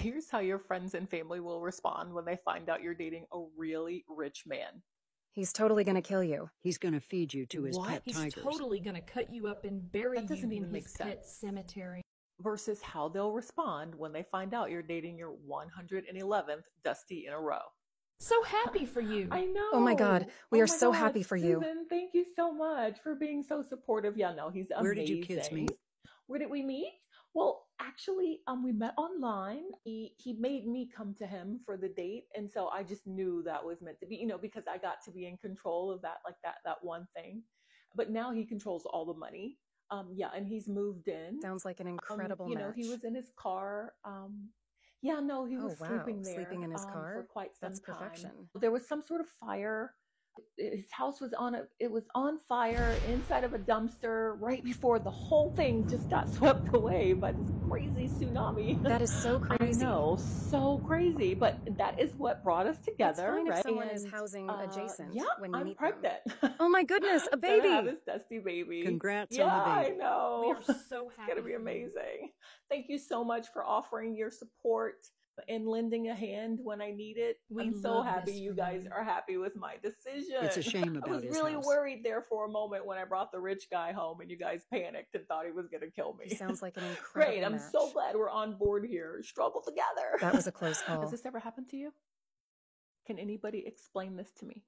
Here's how your friends and family will respond when they find out you're dating a really rich man. He's totally gonna kill you. He's gonna feed you to his What? pet He's tigers. totally gonna cut you up and bury That doesn't you in make his pet cemetery. Versus how they'll respond when they find out you're dating your 111th Dusty in a row. So happy for you. I know. Oh my God, we Oh are so God, happy for you. Susan, thank you so much for being so supportive. Yeah, no, he's amazing. Where did you kids meet? Where did we meet? Well, actually, um, we met online. He he made me come to him for the date, and so I just knew that was meant to be, you know, because I got to be in control of that, like that that one thing. But now he controls all the money. Um, yeah, and he's moved in. Sounds like an Um, incredible you match. know, he was in his car. Um, yeah, no, he Oh, was wow. sleeping there. Sleeping in his um, car? for quite some That's time. perfection. There was some sort of fire. His house was on a. It was on fire inside of a dumpster right before the whole thing just got swept away by this crazy tsunami. That is so crazy. I know, so crazy. But that is what brought us together. fine if right? someone is housing uh, adjacent Yeah, when you I'm meet them. pregnant. Oh my goodness, a Gonna baby! have this dusty baby. Congrats yeah, on the I baby. know. We are so happy. it's gonna be amazing. Thank you so much for offering your support and lending a hand when I need it. We I'm so happy you guys are happy with my decision. It's a shame about I was really house. worried there for a moment when I brought the rich guy home and you guys panicked and thought he was gonna kill me. Sounds like an incredible Great, I'm match. so glad we're on board here. Struggle together. That was a close call. Has this ever happened to you? Can anybody explain this to me?